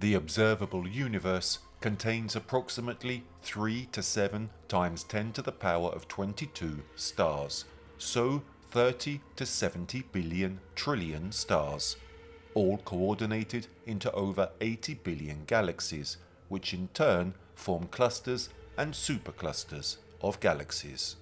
The observable universe contains approximately 3 to 7 times 10 to the power of 22 stars, so 30 to 70 billion trillion stars, all coordinated into over 80 billion galaxies, which in turn form clusters and superclusters of galaxies.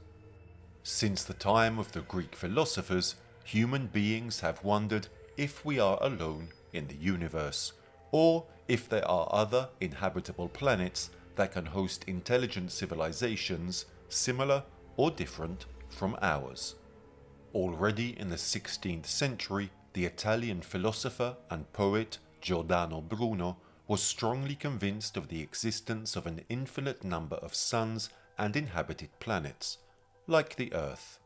Since the time of the Greek philosophers, human beings have wondered if we are alone in the universe, or if there are other inhabitable planets that can host intelligent civilizations similar or different from ours. Already in the 16th century, the Italian philosopher and poet Giordano Bruno was strongly convinced of the existence of an infinite number of suns and inhabited planets, like the Earth.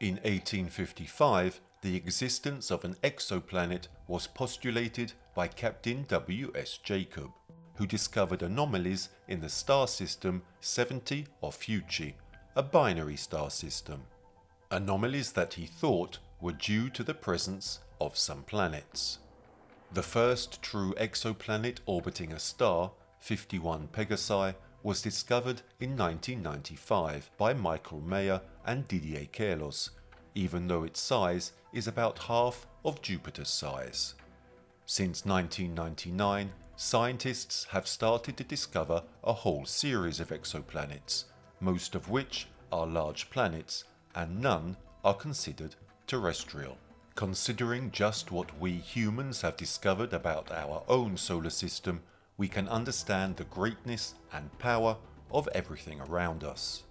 In 1855, the existence of an exoplanet was postulated by Captain W. S. Jacob, who discovered anomalies in the star system 70 Ophiuchi, a binary star system. Anomalies that he thought were due to the presence of some planets. The first true exoplanet orbiting a star, 51 Pegasi, was discovered in 1995 by Michael Mayor and Didier Queloz, even though its size is about half of Jupiter's size. Since 1999, scientists have started to discover a whole series of exoplanets, most of which are large planets and none are considered terrestrial. Considering just what we humans have discovered about our own solar system, we can understand the greatness and power of everything around us.